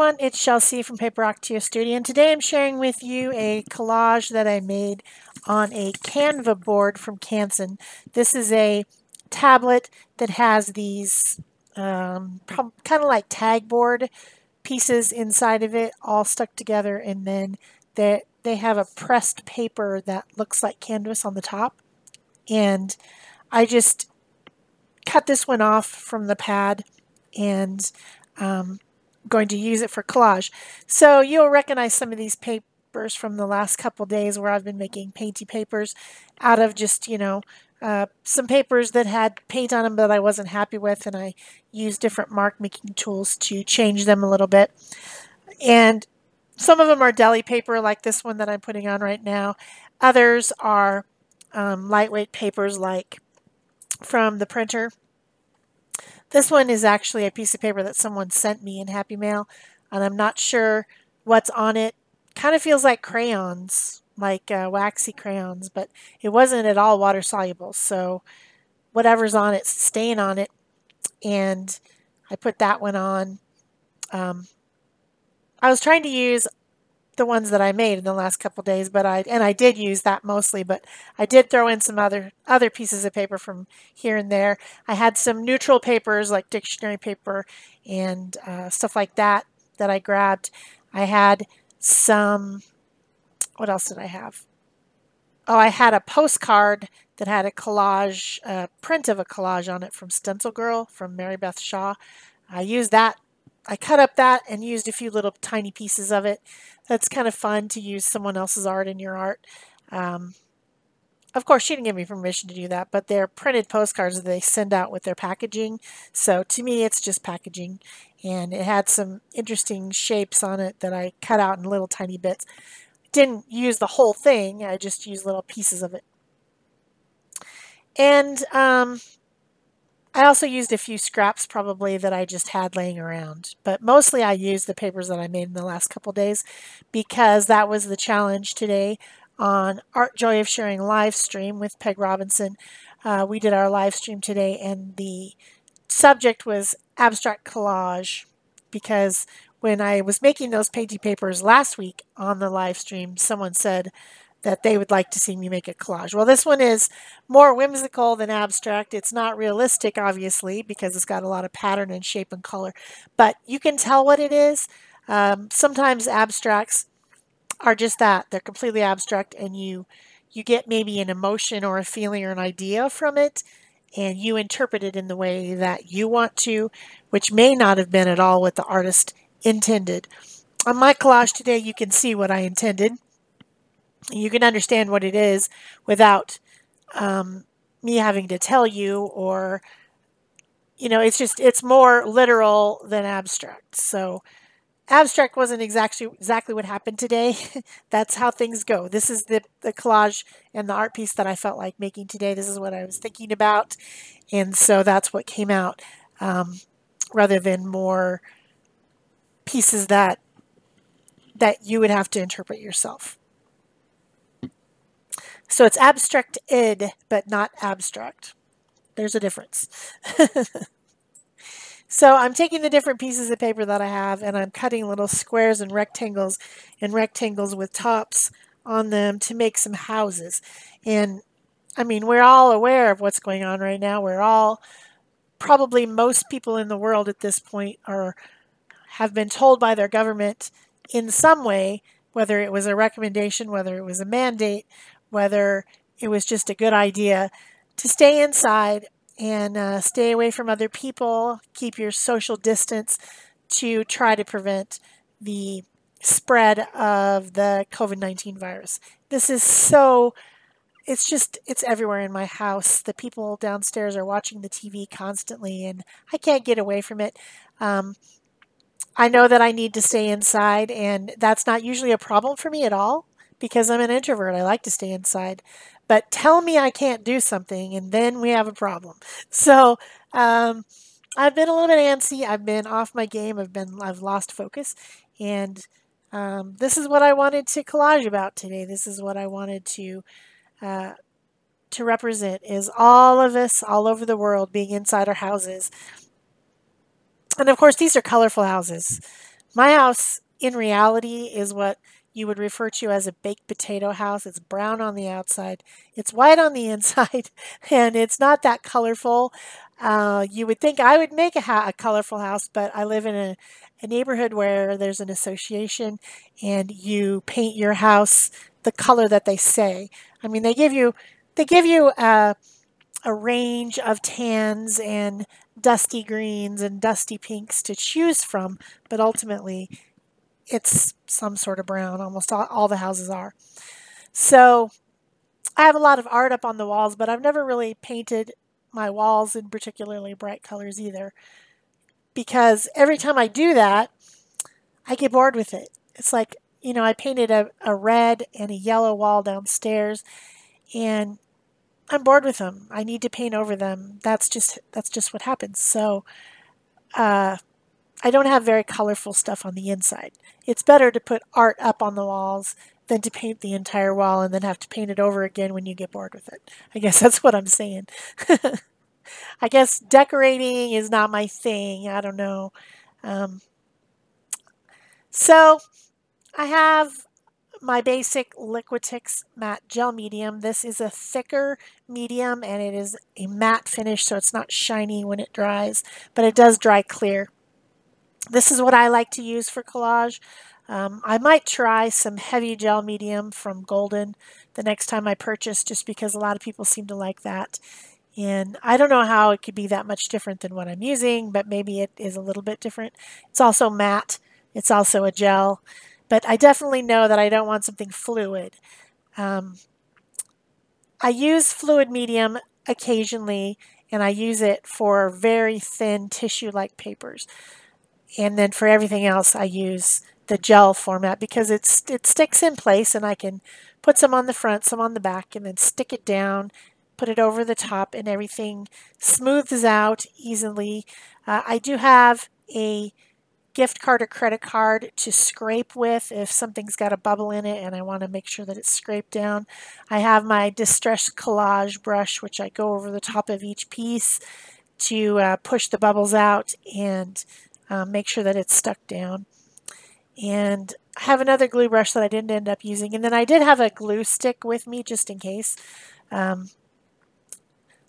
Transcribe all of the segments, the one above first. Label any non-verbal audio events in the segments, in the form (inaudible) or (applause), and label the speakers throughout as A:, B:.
A: Everyone, it's Shel C from Paper Ocotillo Studio and today I'm sharing with you a collage that I made on a Canva board from Canson. This is a tablet that has these um, kind of like tag board pieces inside of it all stuck together and then they, they have a pressed paper that looks like canvas on the top and I just cut this one off from the pad and um, going to use it for collage. So you'll recognize some of these papers from the last couple days where I've been making painty papers out of just, you know, uh, some papers that had paint on them that I wasn't happy with and I used different mark making tools to change them a little bit. And some of them are deli paper like this one that I'm putting on right now. Others are um, lightweight papers like from the printer this one is actually a piece of paper that someone sent me in Happy Mail, and I'm not sure what's on it. Kind of feels like crayons, like uh, waxy crayons, but it wasn't at all water soluble. So whatever's on it, staying on it. And I put that one on. Um, I was trying to use the ones that I made in the last couple days, but I and I did use that mostly, but I did throw in some other other pieces of paper from here and there. I had some neutral papers like dictionary paper and uh, stuff like that that I grabbed. I had some. What else did I have? Oh, I had a postcard that had a collage, a print of a collage on it from Stencil Girl from Mary Beth Shaw. I used that I cut up that and used a few little tiny pieces of it. That's kind of fun to use someone else's art in your art. Um, of course, she didn't give me permission to do that, but they're printed postcards that they send out with their packaging. So to me, it's just packaging. And it had some interesting shapes on it that I cut out in little tiny bits. Didn't use the whole thing, I just used little pieces of it. And um, I also used a few scraps probably that I just had laying around, but mostly I used the papers that I made in the last couple days because that was the challenge today on Art Joy of Sharing live stream with Peg Robinson. Uh, we did our live stream today and the subject was abstract collage because when I was making those painting papers last week on the live stream, someone said, that they would like to see me make a collage. Well, this one is more whimsical than abstract. It's not realistic, obviously, because it's got a lot of pattern and shape and color, but you can tell what it is. Um, sometimes abstracts are just that. They're completely abstract and you you get maybe an emotion or a feeling or an idea from it and you interpret it in the way that you want to, which may not have been at all what the artist intended. On my collage today, you can see what I intended you can understand what it is without um, me having to tell you or you know it's just it's more literal than abstract. So abstract wasn't exactly exactly what happened today. (laughs) That's how things go. This is the, the collage and the art piece that i felt like making today. This is what i was thinking about. And so that's what came out um, rather than more pieces that that you would have to interpret yourself so it's abstract id, but not abstract. There's a difference. (laughs) so I'm taking the different pieces of paper that I have and I'm cutting little squares and rectangles and rectangles with tops on them to make some houses. And I mean, we're all aware of what's going on right now. We're all, probably most people in the world at this point are have been told by their government in some way, whether it was a recommendation, whether it was a mandate, whether it was just a good idea to stay inside and uh, stay away from other people, keep your social distance to try to prevent the spread of the COVID 19 virus. This is so, it's just, it's everywhere in my house. The people downstairs are watching the TV constantly, and I can't get away from it. Um, I know that I need to stay inside, and that's not usually a problem for me at all because I'm an introvert. I like to stay inside. But tell me I can't do something, and then we have a problem. (laughs) So um, I've been a little bit antsy. I've been off my game. I've been I've lost focus, and um, this is what I wanted to collage about today. This is what I wanted to uh, to represent is all of us all over the world being inside our houses. And of course, these are colorful houses. My house, in reality, is what you would refer to as a baked potato house. It's brown on the outside, it's white on the (laughs) inside, and it's not that colorful. Uh, you would think I would make a, a, colorful house, but I live in a, a neighborhood where there's an association and you paint your house the color that they say. I mean, they give you they give you a, a range of tans and dusty greens and dusty pinks to choose from, but ultimately it's some sort of brown. Almost all, all the houses are. So I have a lot of art up on the walls, but I've never really painted my walls in particularly bright colors either. Because every time I do that, I get bored with it. It's like, you know, I painted a, a red and a yellow wall downstairs and I'm bored with them. I need to paint over them. That's just that's just what happens. So uh, I don't have very colorful stuff on the inside. It's better to put art up on the walls than to paint the entire wall and then have to paint it over again when you get bored with it. I guess that's what I'm saying. (laughs) I guess decorating is not my thing. I don't know. Um, so I have my basic Liquitex matte gel medium. This is a thicker medium and it is a matte finish so it's not shiny when it dries, but it does dry clear. This is what I like to use for collage. Um, I might try some heavy gel medium from Golden the next time I purchase just because a lot of people seem to like that. And I don't know how it could be that much different than what I'm using, but maybe it is a little bit different. It's also matte. It's also a gel. But I definitely know that I don't want something fluid. Um, I use fluid medium occasionally, and I use it for very thin tissue-like papers. And then for everything else, I use the gel format because it's it sticks in place and I can put some on the front, some on the back, and then stick it down, put it over the top, and everything smooths out easily. Uh, I do have a gift card or credit card to scrape with if something's got a bubble in it and I want to make sure that it's scraped down. I have my Distress Collage brush, which I go over the top of each piece to uh, push the bubbles out and um, make sure that it's stuck down. And I have another glue brush that I didn't end up using. And then I did have a glue stick with me just in case. Um,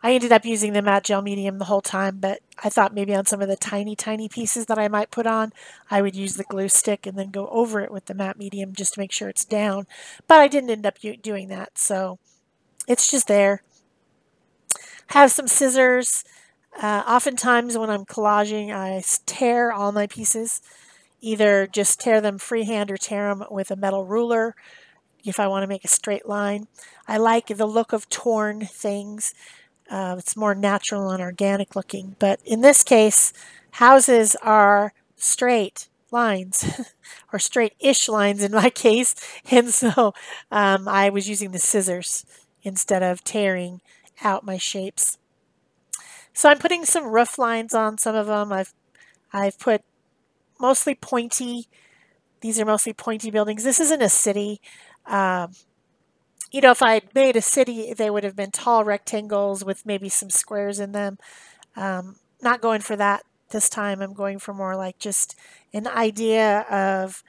A: I ended up using the matte gel medium the whole time, but I thought maybe on some of the tiny, tiny pieces that I might put on, I would use the glue stick and then go over it with the matte medium just to make sure it's down. But I didn't end up doing that, so it's just there. Have some scissors. Uh, oftentimes when I'm collaging, I tear all my pieces. Either just tear them freehand or tear them with a metal ruler if I want to make a straight line. I like the look of torn things. Uh, it's more natural and organic looking. But in this case, houses are straight lines (laughs) or straight-ish lines in my (laughs) case. And so um, I was using the scissors instead of tearing out my shapes. So I'm putting some roof lines on some of them. I've, I've put mostly pointy, these are mostly pointy buildings. This isn't a city. Um, you know, if I made a city, they would have been tall rectangles with maybe some squares in them. Um, not going for that this time. I'm going for more like just an idea of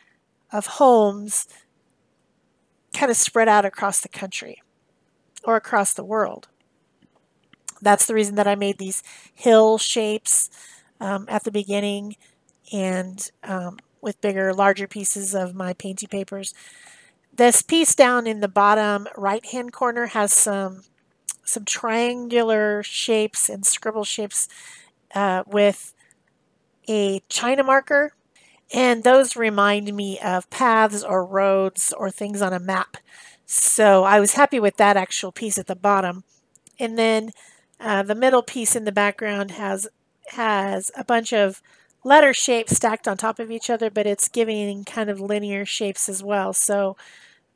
A: of homes kind of spread out across the country or across the world. That's the reason that I made these hill shapes um, at the beginning and um, with bigger, larger pieces of my painty papers. This piece down in the bottom right hand corner has some some triangular shapes and scribble shapes uh, with a China marker and those remind me of paths or roads or things on a map. So I was happy with that actual piece at the bottom. And then uh, the middle piece in the background has has a bunch of letter shapes stacked on top of each other, but it's giving kind of linear shapes as well. So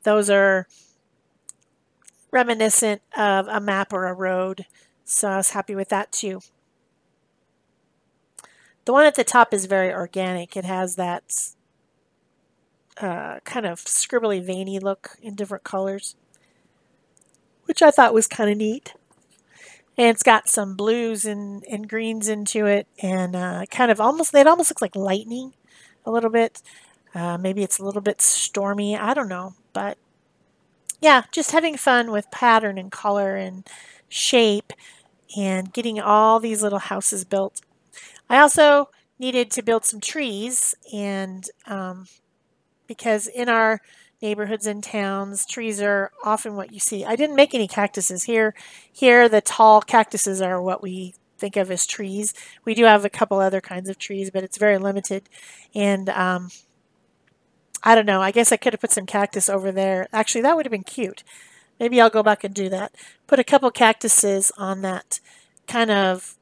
A: those are reminiscent of a map or a road. So I was happy with that too. The one at the top is very organic. It has that uh, kind of scribbly veiny look in different colors, which I thought was kind of neat. And it's got some blues and, and greens into it and uh, kind of almost, it almost looks like lightning a little bit. Uh, maybe it's a little bit stormy. I don't know. But yeah, just having fun with pattern and color and shape and getting all these little houses built. I also needed to build some trees and um, because in our neighborhoods and towns, trees are often what you see. I didn't make any cactuses here. Here, the tall cactuses are what we think of as trees. We do have a couple other kinds of trees, but it's very limited. And um, I don't know. I guess I could have put some cactus over there. Actually, that would have been cute. Maybe I'll go back and do that. Put a couple cactuses on that kind of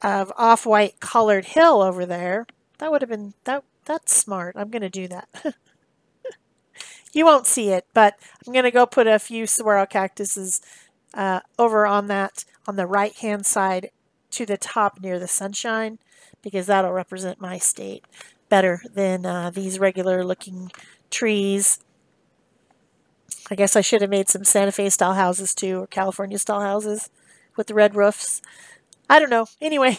A: of off-white colored hill over there. That would have been that that's smart. I'm going to do that. (laughs) you won't see it, but I'm going to go put a few saguaro cactuses uh, over on that on the right hand side to the top near the sunshine because that'll represent my state better than uh, these regular looking trees. I guess I should have made some Santa Fe style houses too, or California style houses with the red roofs. I don't know. Anyway,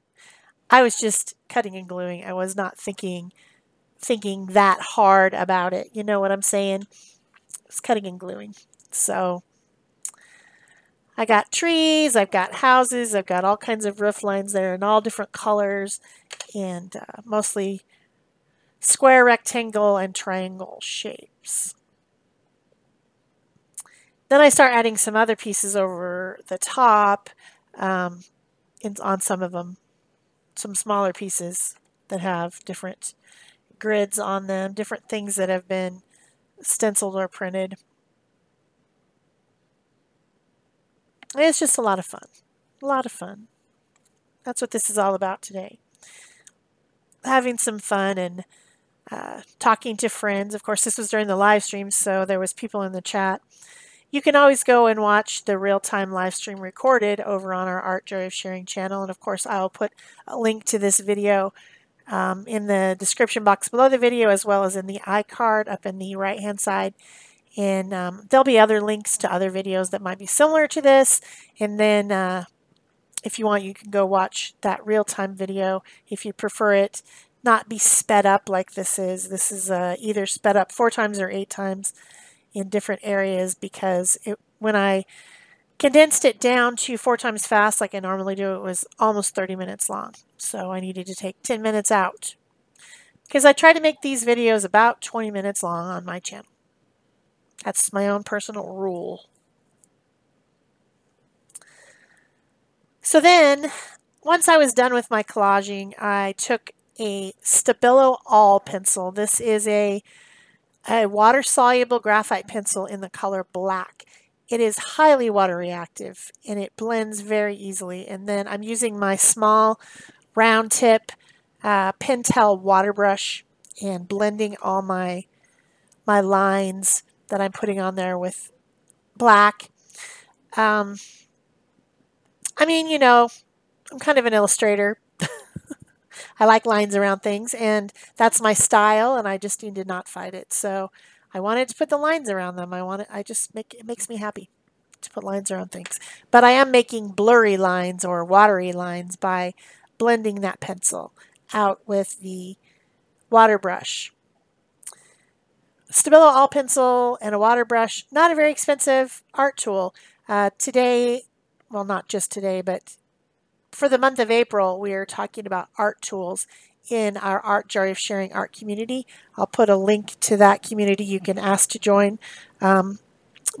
A: (laughs) I was just cutting and gluing. I was not thinking thinking that hard about it. You know what I'm saying? It's cutting and gluing. So I got trees, I've got houses, I've got all kinds of roof lines there in all different colors and uh, mostly square, rectangle, and triangle shapes. Then I start adding some other pieces over the top um, in, on some of them, some smaller pieces that have different grids on them, different things that have been stenciled or printed. It's just a lot of fun. A lot of fun. That's what this is all about today. Having some fun and uh, talking to friends. Of course, this was during the live stream, so there was people in the chat. You can always go and watch the real-time live stream recorded over on our Art Joy of Sharing channel. And of course, I'll put a link to this video um, in the description box below the video, as well as in the iCard up in the right-hand side. And um, there'll be other links to other videos that might be similar to this. And then uh, if you want, you can go watch that real-time video if you prefer it not be sped up like this is. This is uh, either sped up four times or eight times in different areas because it, when I condensed it down to four times fast like I normally do, it was almost 30 minutes long. So I needed to take 10 minutes out because I try to make these videos about 20 minutes long on my channel. That's my own personal rule. So then, once I was done with my collaging, I took a Stabilo All pencil. This is a, a water-soluble graphite pencil in the color black. It is highly water reactive and it blends very easily. And then I'm using my small round tip uh, Pentel water brush and blending all my my lines that I'm putting on there with black. Um, I mean, you know, I'm kind of an illustrator. (laughs) I like lines around things, and that's my style, and I just need to not fight it. So I wanted to put the lines around them. I want it, I just make it makes me happy to put lines around things. But I am making blurry lines or watery lines by blending that pencil out with the water brush. Stabilo All Pencil and a water brush, not a very expensive art tool. Uh, today, well, not just today, but for the month of April, we are talking about art tools in our Art Joy of Sharing Art community. I'll put a link to that community you can ask to join um,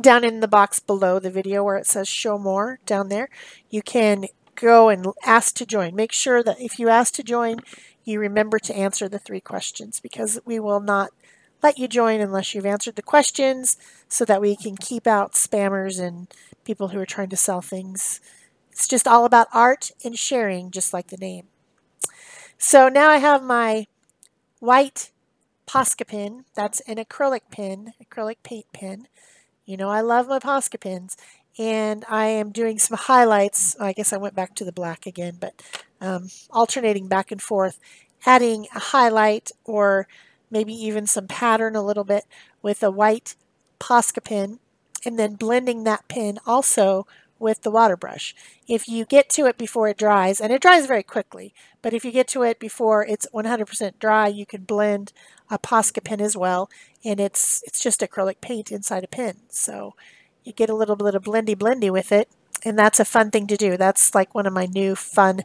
A: down in the box below the video where it says show more down there. You can go and ask to join. Make sure that if you ask to join, you remember to answer the three questions because we will not let you join unless you've answered the questions so that we can keep out spammers and people who are trying to sell things it's just all about art and sharing, just like the name. So now I have my white Posca pin. That's an acrylic pin, acrylic paint pin. You know I love my Posca pins. And I am doing some highlights. I guess I went back to the black again, but um, alternating back and forth, adding a highlight or maybe even some pattern a little bit with a white Posca pin and then blending that pin also with the water brush. If you get to it before it dries, and it dries very quickly, but if you get to it before it's 100% dry, you can blend a Posca pen as well, and it's it's just acrylic paint inside a pen. So you get a little bit of blendy blendy with it, and that's a fun thing to do. That's like one of my new fun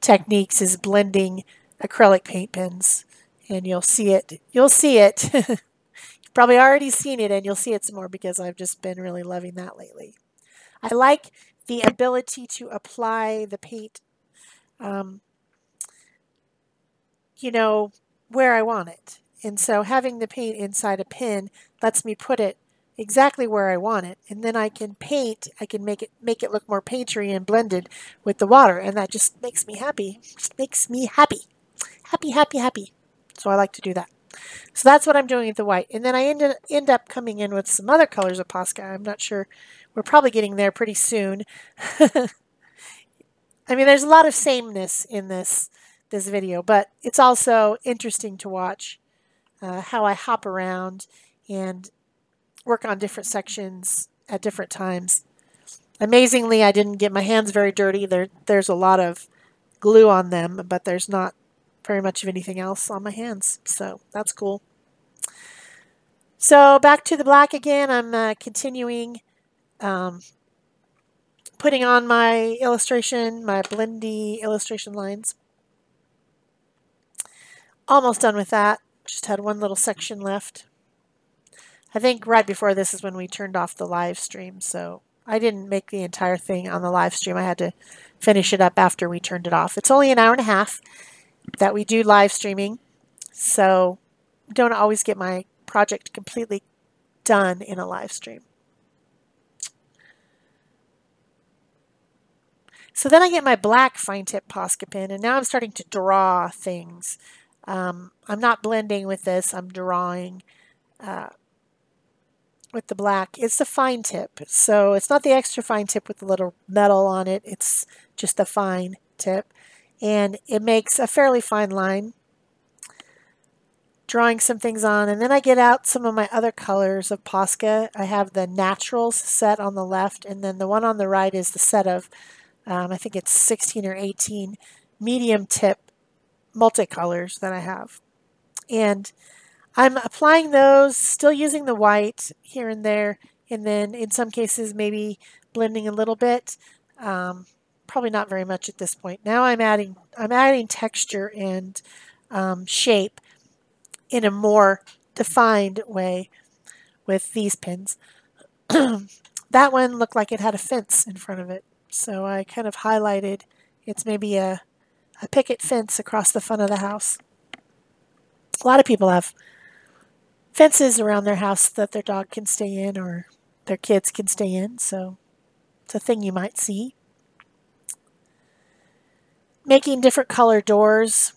A: techniques is blending acrylic paint pens, and you'll see it. You'll see it. (laughs) You've probably already seen it, and you'll see it some more because I've just been really loving that lately. I like the ability to apply the paint, um, you know, where I want it. And so having the paint inside a pin lets me put it exactly where I want it. And then I can paint, I can make it make it look more paintery and blended with the water. And that just makes me happy. Just makes me happy. Happy, happy, happy. So I like to do that. So that's what I'm doing with the white. And then I end, end up coming in with some other colors of Posca. I'm not sure we're probably getting there pretty soon. (laughs) I mean, there's a lot of sameness in this this video, but it's also interesting to watch uh, how I hop around and work on different sections at different times. Amazingly, I didn't get my hands very dirty. There, there's a lot of glue on them, but there's not very much of anything else on my hands, so that's cool. So back to the black again. I'm uh, continuing um, putting on my illustration, my blendy illustration lines. Almost done with that. Just had one little section left. I think right before this is when we turned off the live stream, so I didn't make the entire thing on the live stream. I had to finish it up after we turned it off. It's only an hour and a half that we do live streaming, so don't always get my project completely done in a live stream. So then I get my black fine tip Posca pen, and now I'm starting to draw things. Um, I'm not blending with this, I'm drawing uh, with the black. It's the fine tip, so it's not the extra fine tip with the little metal on it, it's just the fine tip. And it makes a fairly fine line. Drawing some things on, and then I get out some of my other colors of Posca. I have the Naturals set on the left, and then the one on the right is the set of um, I think it's 16 or 18 medium tip multicolors that I have. And I'm applying those, still using the white here and there, and then in some cases maybe blending a little bit. Um, probably not very much at this point. Now I'm adding I'm adding texture and um, shape in a more defined way with these pins. (clears throat) that one looked like it had a fence in front of it. So I kind of highlighted, it's maybe a, a picket fence across the front of the house. A lot of people have fences around their house that their dog can stay in or their kids can stay in, so it's a thing you might see. Making different color doors.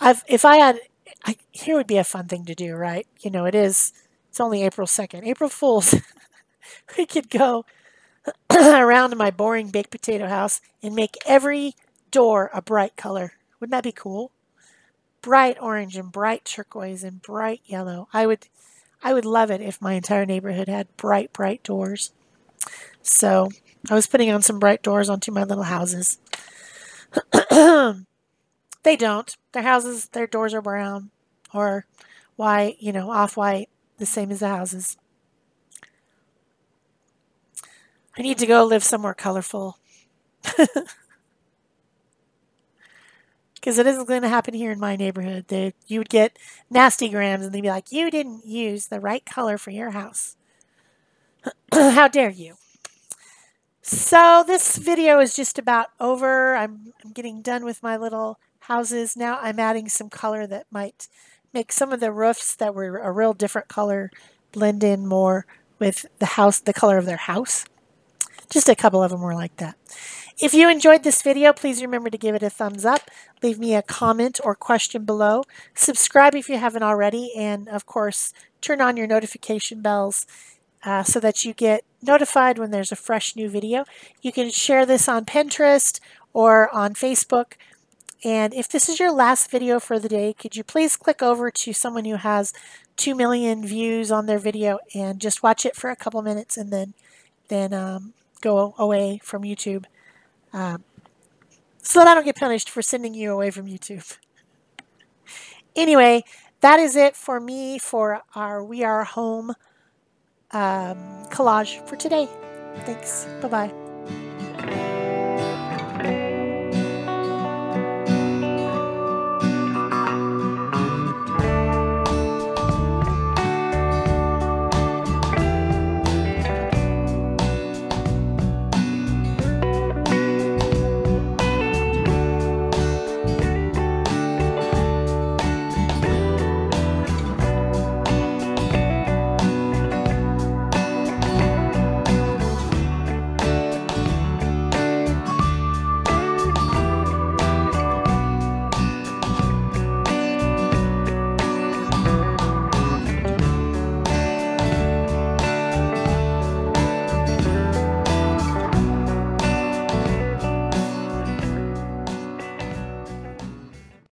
A: I've if I had I, here would be a fun thing to do, right? You know, it is it's only April 2nd. April Fools. (laughs) we could go (coughs) around my boring baked potato house and make every door a bright color. Wouldn't that be cool? Bright orange and bright turquoise and bright yellow. I would I would love it if my entire neighborhood had bright, bright doors. So I was putting on some bright doors onto my little houses. (coughs) they don't. Their houses, their doors are brown or white, you know, off white, the same as the houses. I need to go live somewhere colorful. (laughs) Because it isn't going to happen here in my neighborhood. They, you would get nasty grams and they'd be like, you didn't use the right color for your house. (clears throat) How dare you? So this video is just about over. I'm, I'm getting done with my little houses. Now I'm adding some color that might make some of the roofs that were a real different color blend in more with the house, the color of their house. Just a couple of them were like that. If you enjoyed this video, please remember to give it a thumbs up. Leave me a comment or question below. Subscribe if you haven't already. And of course, turn on your notification bells uh, so that you get notified when there's a fresh new video. You can share this on Pinterest or on Facebook. And if this is your last video for the day, could you please click over to someone who has 2 million views on their video and just watch it for a couple minutes and then then um, go away from YouTube. Um, so that I don't get punished for sending you away from YouTube. Anyway, that is it for me for our We Are Home um, collage for today. Thanks. Bye bye.